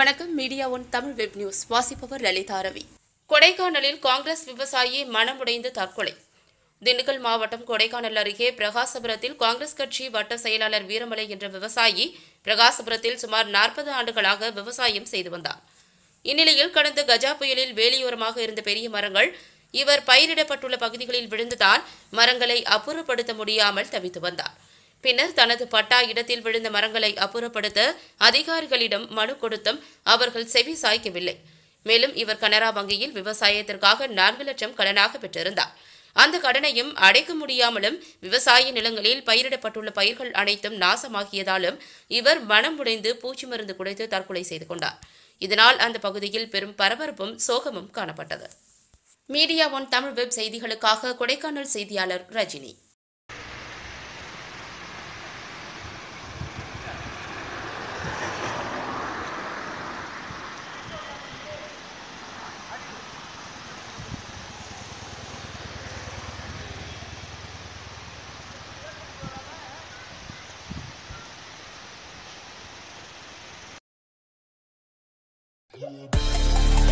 வணக்கம். Media One Tamil web news. வாசிப்பவர் லலிதா ரவி. கொடைக்கானலில் காங்கிரஸ் விவசாயி மனமுடைந்து தற்கொலை. திண்டுக்கல் மாவட்டம் கொடைக்கானல் அருகே பிரகாசபுரத்தில் காங்கிரஸ் கட்சி வட்ட செயலாளர் வீரமலை என்ற விவசாயி பிரகாசபுரத்தில் சுமார் நாற்பது ஆண்டுகளாக விவசாயம் செய்து வந்தார். இந்நிலையில் கடந்த கஜா புயலில் வேலியோரமாக இருந்த பெரிய மரங்கள் இவர் பயிரிடப்பட்டுள்ள பகுதிகளில் விழுந்ததால் மரங்களை அப்புறப்படுத்த முடியாமல் தவித்து வந்தார். பின்னர் தனது பட்டா இடத்தில் விழுந்த மரங்களை அப்புறப்படுத்த அதிகாரிகளிடம் மனு கொடுத்தும் அவர்கள் செவி சாய்க்கவில்லை. மேலும் இவர் கனரா வங்கியில் விவசாயத்திற்காக நான்கு லட்சம் கடனாக பெற்றிருந்தார். அந்த கடனையும் அடைக்க முடியாமலும் விவசாய நிலங்களில் பயிரிடப்பட்டுள்ள பயிர்கள் அனைத்தும் நாசமாகியதாலும் இவர் மனம் உடைந்து பூச்சி மருந்து குடைத்து தற்கொலை செய்து கொண்டார். இதனால் அந்த பகுதியில் பெரும் பரபரப்பும் சோகமும் காணப்பட்டது. மீடியா ஒன் தமிழ் வெப் செய்திகளுக்காக கொடைக்கானல் செய்தியாளர் ரஜினி. Yeah.